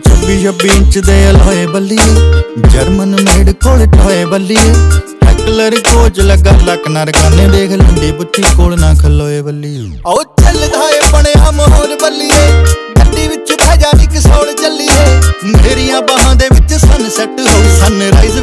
26 26 inch ਦੇ alloy ਬੱਲੀਏ German made ਕੋਲ ਟੋਏ ਬੱਲੀਏ ਹੈਕਲਰ ਕੋਚ ਲੱਗਾ ਲੱਕ ਨਰ ਗਾਨੇ ਦੇਖ ਲੰਡੀ ਬੁੱਤੀ ਕੋਲ ਨਾ ਖਲੋਏ ਬੱਲੀਏ ਓ ਚੱਲਦਾ ਏ ਬਣਿਆ ਮੋਹਰ ਬੱਲੀਏ ਗੱਡੀ ਵਿੱਚ ਭਜਾ ਨੀ ਕਿਸੋਲ ਚੱਲੀਏ ਮੇਰੀਆਂ ਬਾਹਾਂ ਦੇ ਵਿੱਚ ਸਨਸੈਟ ਹੋ ਸਨਰਾਈਜ਼